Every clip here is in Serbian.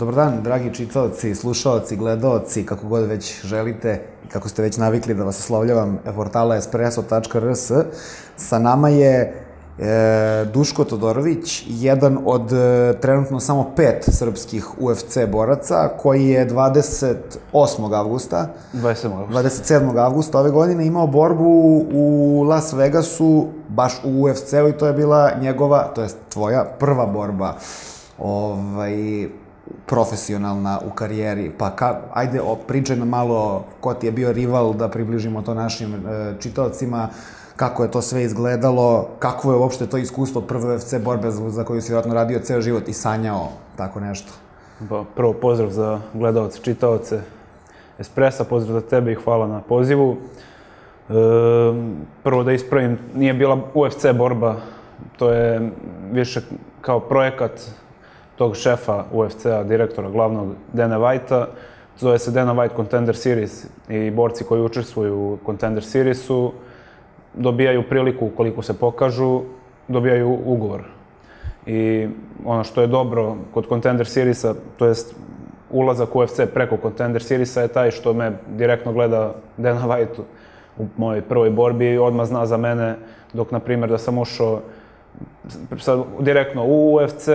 Dobar dan, dragi čitaoci, slušaoci, gledaoci, kako god već želite i kako ste već navikli da vas oslovljavam portala espresso.rs. Sa nama je e, Duško Todorović, jedan od e, trenutno samo pet srpskih UFC boraca, koji je 28. avgusta, 27. avgusta. 27. avgusta ove godine imao borbu u Las Vegasu, baš u UFC-u i to je bila njegova, to je tvoja prva borba ovaj, profesionalna u karijeri. Pa ka, ajde, o, pričaj nam malo ko ti je bio rival, da približimo to našim e, čitaocima, kako je to sve izgledalo, kako je uopšte to iskustvo prve UFC borbe za, za koju si vjerojatno radio ceo život i sanjao tako nešto. Pa, prvo pozdrav za gledalce, čitaoce Espressa, pozdrav za tebe i hvala na pozivu. E, prvo da ispravim, nije bila UFC borba, to je više kao projekat tog šefa UFC-a, direktora glavnog Dana White-a. Zove se Dana White Contender Series i borci koji učestvuju u Contender Seriesu dobijaju priliku ukoliko se pokažu, dobijaju ugovor. I ono što je dobro kod Contender Seriesa, to jest ulazak u UFC preko Contender Seriesa je taj što me direktno gleda Dana White u mojoj prvoj borbi i odmah zna za mene, dok, na primjer, da sam ušao direktno u UFC,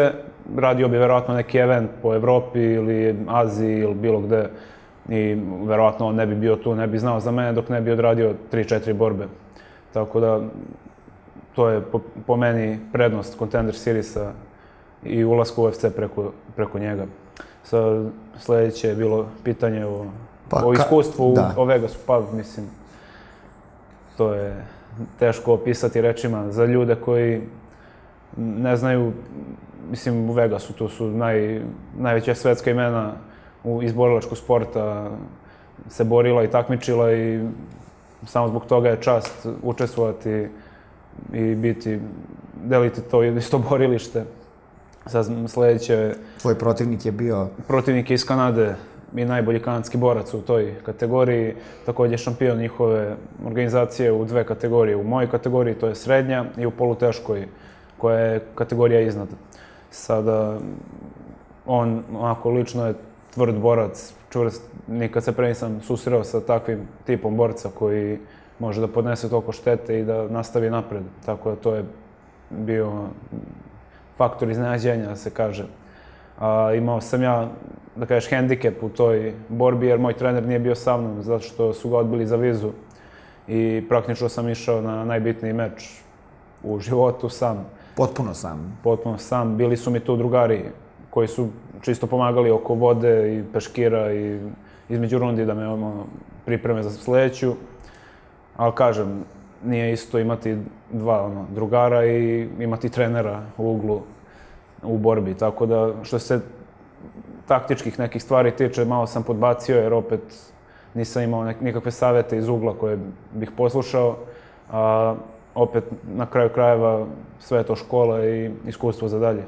radio bi verovatno neki event po Evropi ili Aziji ili bilo gde i verovatno on ne bi bio tu, ne bi znao za mene dok ne bi odradio 3-4 borbe. Tako da, to je po, po meni prednost Contender Seriesa i ulazku u UFC preko, preko njega. Sa, sledeće je bilo pitanje o, pa, o iskustvu da. o Vegasu, pa mislim, to je teško opisati rečima za ljude koji ne znaju, mislim u Vegasu tu su naj, najveća svetska imena u izborilačkog sporta se borila i takmičila i samo zbog toga je čast učestvovati i biti, deliti to isto borilište. Sad sledeće... Tvoj protivnik je bio? Protivnik je iz Kanade i najbolji kanadski borac u toj kategoriji. Takođe šampion njihove organizacije u dve kategorije. U mojoj kategoriji, to je srednja, i u poluteškoj, koja je kategorija iznad. Sada, on, onako, lično je tvrd borac, čvrst. Nikad se pre nisam susreo sa takvim tipom borca koji može da podnese toliko štete i da nastavi napred. Tako da to je bio faktor iznenađenja, da se kaže. A, imao sam ja, da kažeš, hendikep u toj borbi, jer moj trener nije bio sa mnom, zato što su ga odbili za vizu. I praktično sam išao na najbitniji meč u životu sam. Potpuno sam? Potpuno sam. Bili su mi tu drugari koji su čisto pomagali oko vode i peškira i između rundi da me ono, pripreme za sledeću. Ali kažem, nije isto imati dva ono, drugara i imati trenera u uglu u borbi. Tako da, što se taktičkih nekih stvari tiče, malo sam podbacio jer opet nisam imao nek nikakve savete iz ugla koje bih poslušao. A opet, na kraju krajeva, sve to škola i iskustvo za dalje.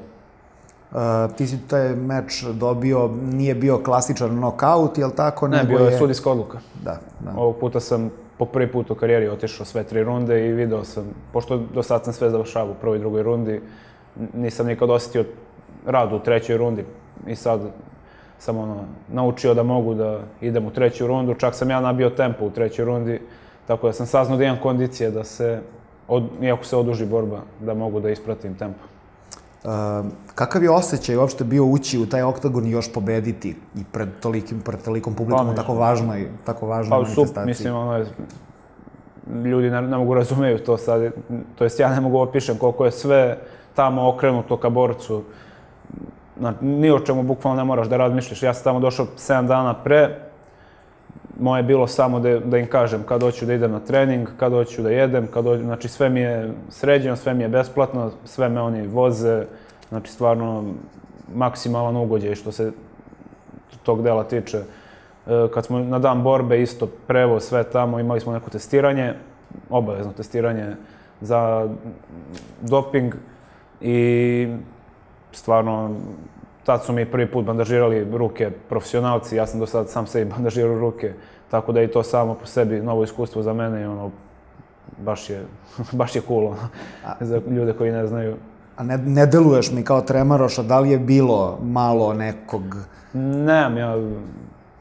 Uh, ti si taj meč dobio, nije bio klasičan nokaut, jel tako? Ne, bio je sudijska odluka. Da, da. Ovog puta sam po prvi put u karijeri otišao sve tri runde i video sam, pošto do sad sam sve završavao u prvoj i drugoj rundi, nisam nikad osetio rad u trećoj rundi i sad sam ono, naučio da mogu da idem u treću rundu, čak sam ja nabio tempo u trećoj rundi, tako da sam saznao da imam kondicije da se, od, iako se oduži borba, da mogu da ispratim tempo. Uh, kakav je osjećaj uopšte bio ući u taj oktagon i još pobediti i pred tolikim, pred tolikom publikom pa, tako važnoj, tako važnoj pa, manifestaciji? mislim, ono je, ljudi ne, ne mogu razumeju to sad, to jest ja ne mogu opišem koliko je sve tamo okrenuto ka borcu. Na, ni o čemu bukvalno ne moraš da razmišljaš. Ja sam tamo došao 7 dana pre, moje je bilo samo da, da im kažem kad hoću da idem na trening, kad hoću da jedem, kad hoću, znači sve mi je sređeno, sve mi je besplatno, sve me oni voze, znači stvarno maksimalan ugođaj što se tog dela tiče. E, kad smo na dan borbe isto prevoz sve tamo, imali smo neko testiranje, obavezno testiranje za doping i stvarno tad su mi prvi put bandažirali ruke profesionalci, ja sam do sada sam sebi bandažirao ruke, tako da je to samo po sebi novo iskustvo za mene i ono, baš je, baš je cool, ono, za ljude koji ne znaju. a ne, ne deluješ mi kao tremaroša, da li je bilo malo nekog... Nemam, ja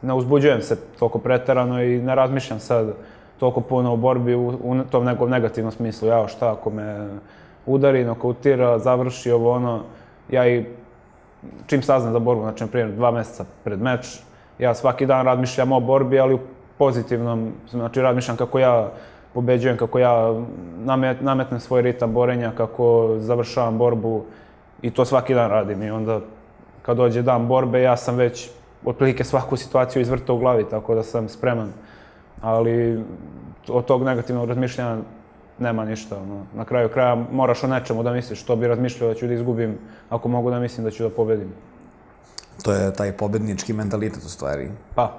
ne uzbuđujem se toliko preterano i ne razmišljam sad toliko puno u borbi u, u tom nekom negativnom smislu. Ja, šta ako me udari, nokautira, završi ovo ono, ja i čim saznam za borbu, znači, na primjer, dva meseca pred meč, ja svaki dan razmišljam o borbi, ali u pozitivnom, znači, razmišljam kako ja pobeđujem, kako ja namet, nametnem svoj ritam borenja, kako završavam borbu i to svaki dan radim. I onda kad dođe dan borbe, ja sam već otprilike svaku situaciju izvrtao u glavi, tako da sam spreman. Ali od tog negativnog razmišljanja nema ništa. Ono. Na kraju kraja moraš o nečemu da misliš što bi razmišljao da ću da izgubim ako mogu da mislim da ću da pobedim. To je taj pobednički mentalitet u stvari. Pa.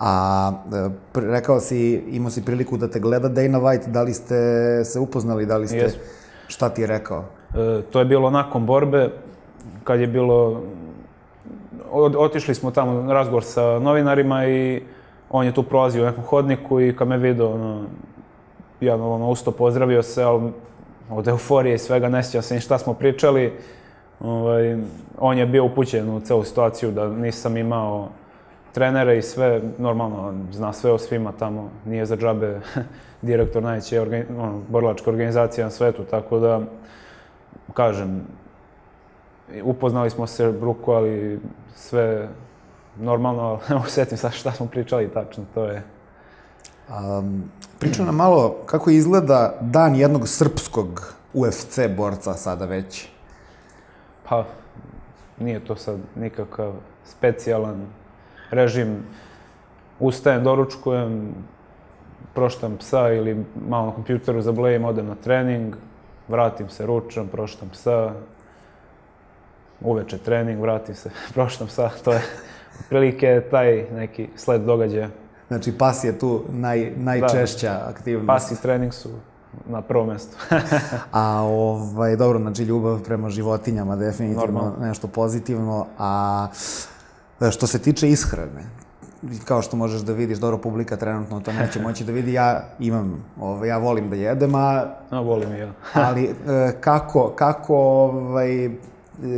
A e, rekao si, imao si priliku da te gleda Dana White, da li ste se upoznali, da li ste... Jesmo. Šta ti je rekao? E, to je bilo nakon borbe, kad je bilo... Od, otišli smo tamo na razgovor sa novinarima i on je tu prolazio u nekom hodniku i kad me vidio, ono, ja ono, usto pozdravio se, ali od euforije i svega ne sjećam se ni šta smo pričali. Ovaj, on je bio upućen u celu situaciju da nisam imao trenere i sve, normalno, zna sve o svima tamo, nije za džabe direktor najveće organi ono, borilačke organizacije na svetu, tako da, kažem, upoznali smo se Bruko, ali sve normalno, ne mogu sad šta smo pričali tačno, to je... Um, priča nam malo kako izgleda dan jednog srpskog UFC borca sada već. Pa, nije to sad nikakav specijalan režim. Ustajem, doručkujem, proštam psa ili malo na kompjuteru zablejim, odem na trening, vratim se, ručam, proštam psa, uveče trening, vratim se, proštam psa, to je otprilike taj neki sled događaja. Znači, pas je tu naj, najčešća da, aktivnost. Pas i trening su na prvom mestu. a ovaj, dobro, znači ljubav prema životinjama definitivno Normalno. nešto pozitivno, a što se tiče ishrane, kao što možeš da vidiš, dobro, publika trenutno to neće moći da vidi, ja imam, ovaj, ja volim da jedem, a... A, volim i ja. ali e, kako, kako, ovaj,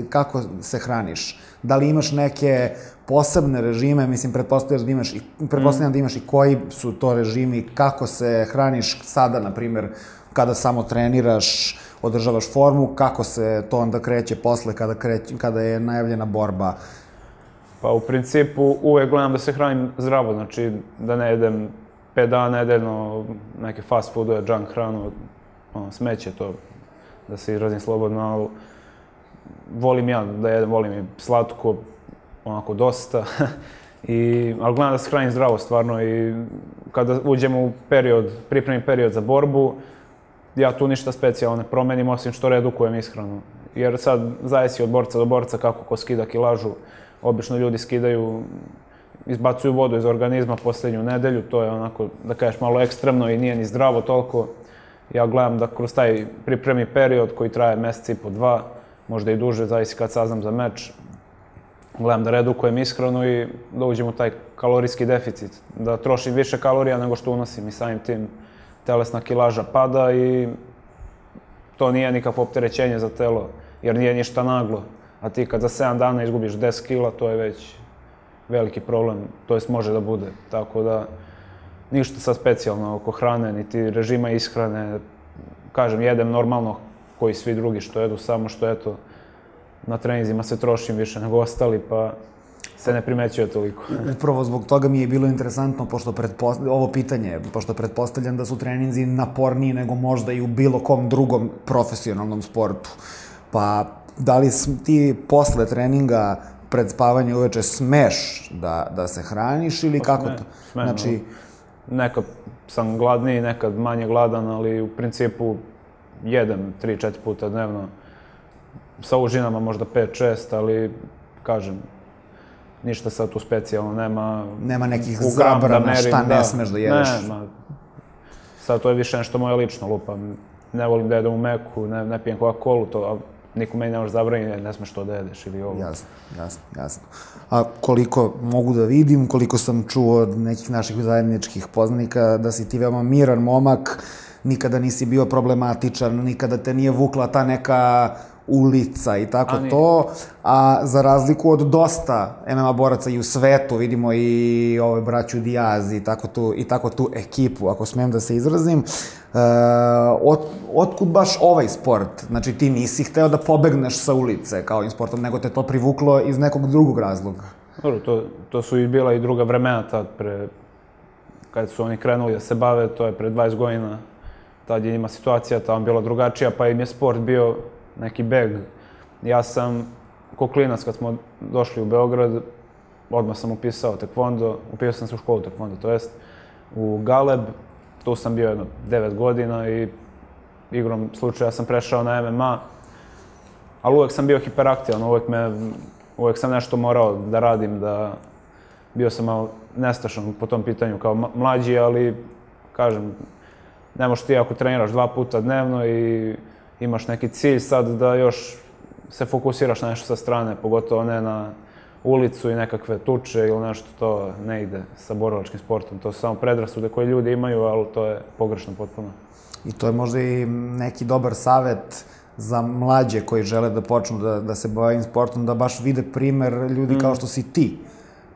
kako se hraniš? Da li imaš neke posebne režime, mislim, pretpostavljam da imaš i, pretpostavljam da imaš i koji su to režimi, kako se hraniš sada, na primjer, kada samo treniraš, održavaš formu, kako se to onda kreće posle kada, kreće, kada je najavljena borba? Pa u principu uvek gledam da se hranim zdravo, znači da ne jedem pet dana nedeljno neke fast foodove, junk hranu, ono, smeće to, da se izrazim slobodno, ali volim ja da jedem, volim i slatko, onako dosta. I, ali gledam da se hranim zdravo stvarno i kada uđemo u period, pripremni period za borbu, ja tu ništa specijalno ne promenim, osim što redukujem ishranu. Jer sad zavisi od borca do borca kako ko skida kilažu. Obično ljudi skidaju, izbacuju vodu iz organizma posljednju nedelju, to je onako, da kažeš, malo ekstremno i nije ni zdravo toliko. Ja gledam da kroz taj pripremi period koji traje mesec i po dva, možda i duže, zavisi kad saznam za meč, gledam da redukujem ishranu i da uđem u taj kalorijski deficit, da trošim više kalorija nego što unosim i samim tim telesna kilaža pada i to nije nikakvo opterećenje za telo, jer nije ništa naglo. A ti kad za 7 dana izgubiš 10 kila, to je već veliki problem, to jest može da bude. Tako da, ništa sad specijalno oko hrane, niti režima ishrane. Kažem, jedem normalno koji svi drugi što jedu, samo što eto, na trenizima se trošim više nego ostali, pa se ne primećuje toliko. Upravo zbog toga mi je bilo interesantno, pošto ovo pitanje, pošto pretpostavljam da su treninzi naporniji nego možda i u bilo kom drugom profesionalnom sportu. Pa, da li ti posle treninga pred spavanje uveče smeš da, da se hraniš ili pa, kako sme, to? Smem, znači, nekad sam gladniji, nekad manje gladan, ali u principu jedem 3-4 puta dnevno sa užinama možda 5-6, ali kažem, ništa sad tu specijalno nema. Nema nekih zabrana da šta ne da, smeš da jedeš. Ne, ma, sad to je više nešto moje lično lupa. Ne volim da jedem u meku, ne, ne pijem Coca-Cola, to, a niko meni ne može zabraniti, ne smeš to da jedeš ili ovo. Jasno, jasno, jasno. A koliko mogu da vidim, koliko sam čuo od nekih naših zajedničkih poznanika, da si ti veoma miran momak, nikada nisi bio problematičan, nikada te nije vukla ta neka ulica i tako A to, a za razliku od dosta MMA boraca i u svetu, vidimo i ove braću Diaz i tako tu, i tako tu ekipu, ako smijem da se izrazim, e, od, otkud baš ovaj sport? Znači ti nisi hteo da pobegneš sa ulice kao ovim sportom, nego te to privuklo iz nekog drugog razloga. Dobro, to, to su i bila i druga vremena tad, pre, kad su oni krenuli da se bave, to je pre 20 godina, tad je njima situacija tamo bila drugačija, pa im je sport bio neki beg. Ja sam, ko klinac, kad smo došli u Beograd, odmah sam upisao tekvondo, upisao sam se u školu tekvondo, to jest u Galeb, tu sam bio jedno 9 godina i igrom slučaja sam prešao na MMA, ali uvek sam bio hiperaktivan, uvek me, uvek sam nešto morao da radim, da bio sam malo nestašan po tom pitanju kao mlađi, ali kažem, ne možeš ti ako treniraš dva puta dnevno i imaš neki cilj sad da još se fokusiraš na nešto sa strane, pogotovo ne na ulicu i nekakve tuče ili nešto, to ne ide sa borilačkim sportom. To su samo predrasude koje ljudi imaju, ali to je pogrešno potpuno. I to je možda i neki dobar savet za mlađe koji žele da počnu da, da se bavim sportom, da baš vide primer ljudi kao što si ti.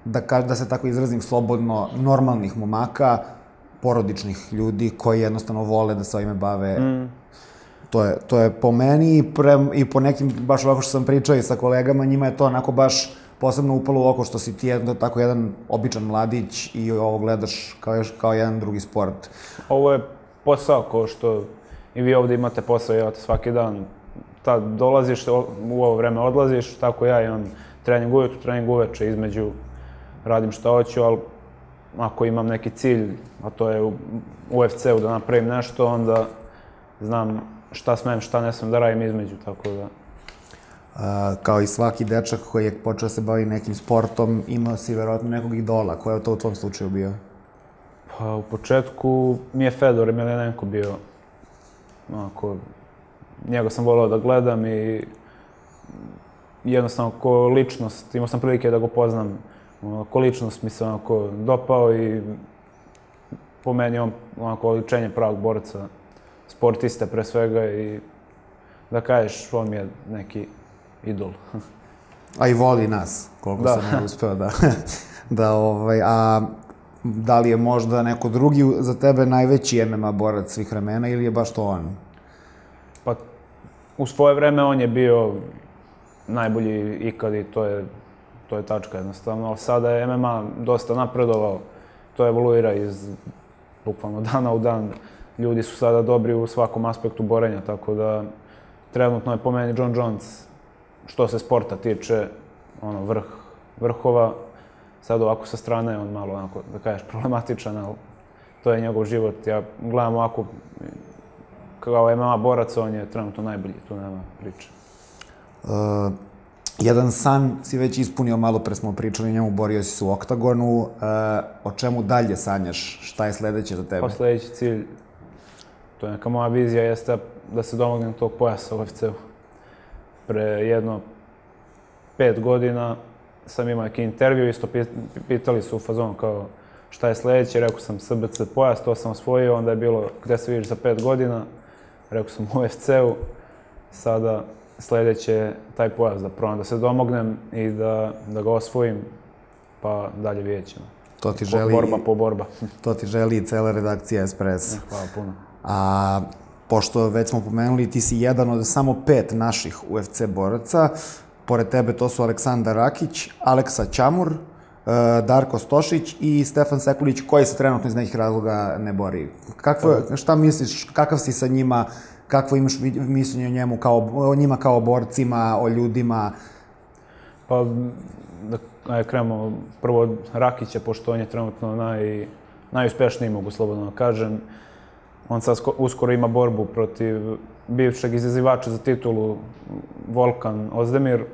Da, ka, da se tako izrazim slobodno, normalnih momaka, porodičnih ljudi koji jednostavno vole da se ovime bave. To je, to je po meni i, pre, i po nekim, baš ovako što sam pričao i sa kolegama, njima je to onako baš posebno upalo u oko što si ti jedno, tako jedan običan mladić i ovo gledaš kao, kao jedan drugi sport. Ovo je posao kao što i vi ovde imate posao, imate svaki dan. Tad dolaziš, u ovo vreme odlaziš, tako ja imam trening ujutru, trening uveče, između radim šta hoću, ali ako imam neki cilj, a to je u UFC-u da napravim nešto, onda znam šta smem, šta ne smem da radim između, tako da... A, kao i svaki dečak koji je počeo da se bavi nekim sportom, imao si verovatno nekog idola. Ko je to u tvom slučaju bio? Pa u početku mi je Fedor Emelianenko bio, onako, njega sam volao da gledam i jednostavno ko ličnost, imao sam prilike da ga poznam, ono, ko ličnost mi se onako dopao i po meni on onako oličenje pravog borca, sportiste pre svega i da kažeš, on mi je neki idol. A i voli nas, koliko Da. sam ja uspeo da, da ovaj, a da li je možda neko drugi za tebe najveći MMA borac svih vremena ili je baš to on? Pa u svoje vreme on je bio najbolji ikad i to je, to je tačka jednostavno, ali sada je MMA dosta napredovao, to evoluira iz bukvalno dana u dan. Ljudi su sada dobri u svakom aspektu borenja, tako da trenutno je po meni John Jones, što se sporta tiče, ono, vrh vrhova. Sad ovako sa strane je on malo, onako, da kažeš, problematičan, ali to je njegov život. Ja gledam ovako, kao MMA borac, on je trenutno najbolji, tu nema priče. Uh, jedan san si već ispunio, malo pre smo pričali njemu, borio si se u oktagonu. Uh, o čemu dalje sanjaš? Šta je sledeće za tebe? Pa sledeći cilj, to je neka moja vizija, jeste da se domognem tog pojasa u UFC-u. Pre jedno pet godina sam imao neki intervju, isto pi- pitali su u fazonu kao šta je sledeće, rekao sam SBC pojas, to sam osvojio, onda je bilo gde se vidiš za pet godina, rekao sam u UFC-u, sada sledeće taj pojas da probam da se domognem i da, da ga osvojim, pa dalje vidjet ćemo. To ti želi, Borba po borba. to ti želi i cela redakcija Espresso. Hvala puno. A pošto već smo pomenuli, ti si jedan od samo pet naših UFC boraca. Pored tebe to su Aleksandar Rakić, Aleksa Ćamur, e, Darko Stošić i Stefan Sekulić, koji se trenutno iz nekih razloga ne bori. Kakvo, šta misliš, kakav si sa njima, kakvo imaš mišljenje o njemu kao, o njima kao borcima, o ljudima? Pa, da krenemo prvo Rakića, pošto on je trenutno naj, najuspešniji, mogu slobodno da kažem. On sad sko- uskoro ima borbu protiv bivšeg izazivača za titulu Volkan Ozdemir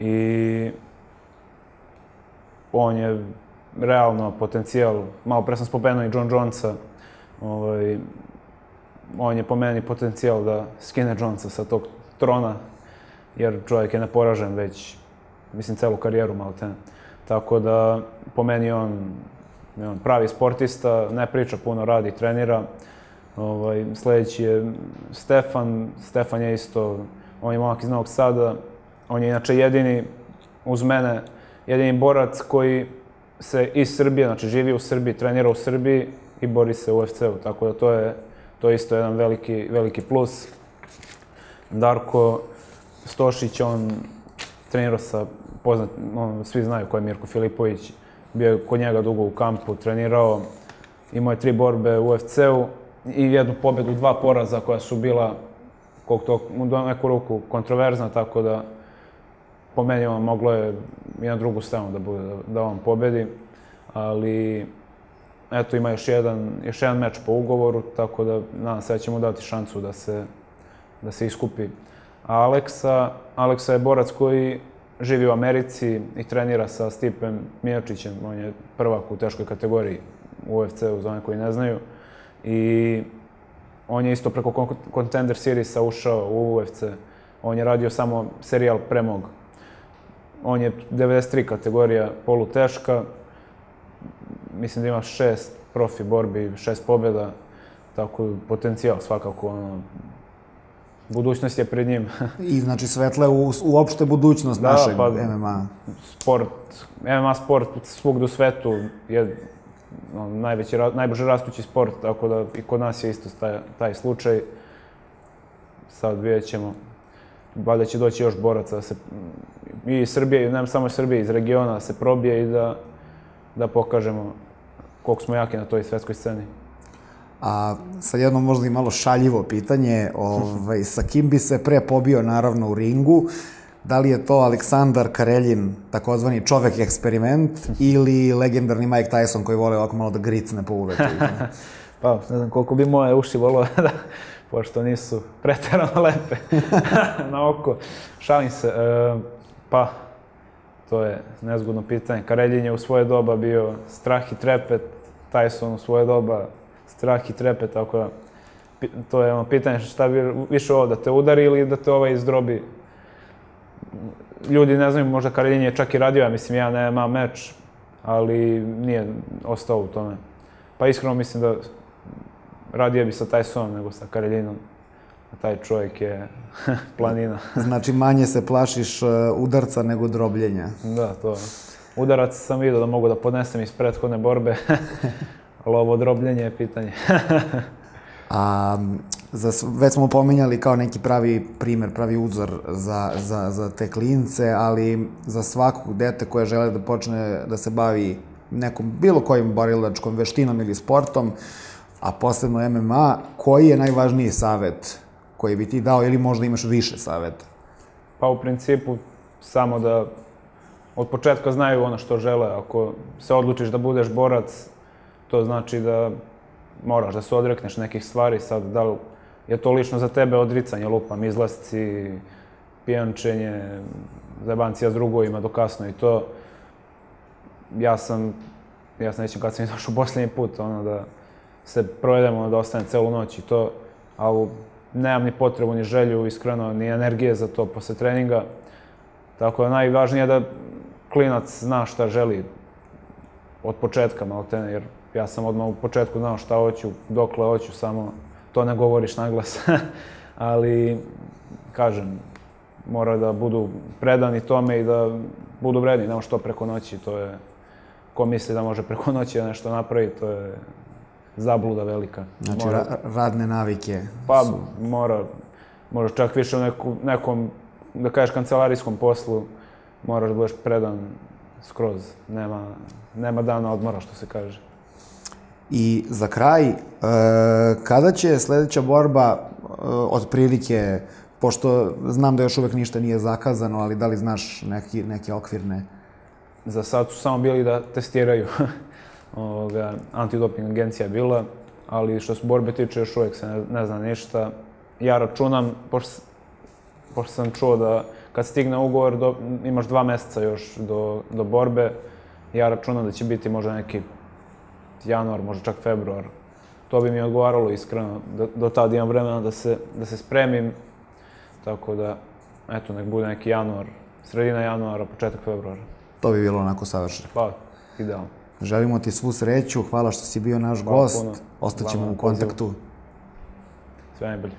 i on je realno potencijal, malo pre sam spomenuo i John Jonesa, ovaj, on je po meni potencijal da skine Jonesa sa tog trona, jer čovjek je neporažen već, mislim, celu karijeru malo te. Tako da, po meni on, on pravi sportista, ne priča puno, radi, trenira. Ovaj, sledeći je Stefan. Stefan je isto On je momak iz Novog Sada. On je inače jedini, uz mene, jedini borac koji se iz Srbije, znači živi u Srbiji, trenira u Srbiji i bori se u UFC-u. Tako da to je, to je isto jedan veliki, veliki plus. Darko Stošić, on trenirao sa poznat, on, svi znaju ko je Mirko Filipović, bio je kod njega dugo u kampu, trenirao, imao je tri borbe u UFC-u i jednu pobedu, dva poraza koja su bila kog to, u neku ruku kontroverzna, tako da po meni on moglo je i na drugu stranu da bude, da, da on pobedi, ali eto ima još jedan, još jedan meč po ugovoru, tako da nadam se da će mu dati šansu da se, da se iskupi. Aleksa, Aleksa je borac koji živi u Americi i trenira sa Stipem Mijačićem, on je prvak u teškoj kategoriji u UFC-u, za one koji ne znaju. I on je isto preko Contender Seriesa ušao u UFC. On je radio samo serijal Premog. On je 93 kategorija poluteška. Mislim da ima šest profi borbi, šest pobjeda. Tako potencijal svakako ono, budućnost je pred njim. I znači svetle u, uopšte budućnost da, našeg pa, MMA. Sport, MMA sport svugde u svetu je no, najveći, najbrže rastući sport, tako da i kod nas je isto taj, taj slučaj. Sad vidjet ćemo. Valjda će doći još boraca da se i iz Srbije, ne samo iz Srbije, iz regiona da se probije i da, da pokažemo koliko smo jaki na toj svetskoj sceni. A sad jedno možda i malo šaljivo pitanje, ovaj, sa kim bi se pre pobio naravno u ringu? Da li je to Aleksandar Kareljin, takozvani čovek eksperiment, ili legendarni Mike Tyson koji vole ovako malo da gricne po uvetu? pa, ne znam koliko bi moje uši volio da, pošto nisu pretarano lepe na oko. Šalim se. E, pa, to je nezgodno pitanje. Kareljin je u svoje doba bio strah i trepet, Tyson u svoje doba strah i trepet, tako da to je ono pitanje šta bi više ovo, da te udari ili da te ovaj izdrobi. Ljudi ne znaju, možda Karadin je čak i radio, ja mislim, ja nema meč, ali nije ostao u tome. Pa iskreno mislim da radije bi sa Tysonom nego sa Karelinom. A taj čovjek je planina. znači manje se plašiš uh, udarca nego drobljenja. Da, to. Udarac sam vidio da mogu da podnesem iz prethodne borbe, Lovo drobljenje je pitanje. A, za, već smo pominjali kao neki pravi primer, pravi uzor za, za, za te klince, ali za svakog dete koje žele da počne da se bavi nekom, bilo kojim borilačkom veštinom ili sportom, a posebno MMA, koji je najvažniji savet koji bi ti dao ili možda imaš više saveta? Pa u principu samo da od početka znaju ono što žele. Ako se odlučiš da budeš borac, to znači da moraš da se odrekneš nekih stvari, sad da li je to lično za tebe odricanje, lupam, izlasci, pijančenje, zajebancija s drugovima do kasno i to. Ja sam, ja sam nećem kad sam došao posljednji put, ono da se provedemo, da ostane celu noć i to, ali nemam ni potrebu, ni želju, iskreno, ni energije za to posle treninga. Tako da najvažnije je da klinac zna šta želi od početka, malo te, jer ja sam odmah u početku znao šta hoću, dokle hoću, samo to ne govoriš naglas. Ali, kažem, mora da budu predani tome i da budu vredni, nema što preko noći, to je, ko misli da može preko noći da nešto napravi, to je zabluda velika. Znači, mora, ra radne navike Pa, su... mora, možda čak više u neku, nekom, da kažeš, kancelarijskom poslu, moraš da budeš predan skroz, nema, nema dana odmora, što se kaže. I za kraj, e, kada će sledeća borba e, otprilike, pošto znam da još uvek ništa nije zakazano, ali da li znaš neki, neke okvirne? Za sad su samo bili da testiraju. Ovoga, antidoping agencija je bila, ali što se borbe tiče još uvek se ne, ne zna ništa. Ja računam, pošto, pošto sam čuo da kad stigne ugovor do, imaš dva meseca još do, do borbe, ja računam da će biti možda neki januar, možda čak februar. To bi mi odgovaralo iskreno, da, do tada imam vremena da se, da se spremim. Tako da, eto, nek bude neki januar, sredina januara, početak februara. To bi bilo onako savršeno. Pa, idealno. Želimo ti svu sreću, hvala što si bio naš hvala gost. Puno. Ostaćemo u kontaktu. Sve najbolje.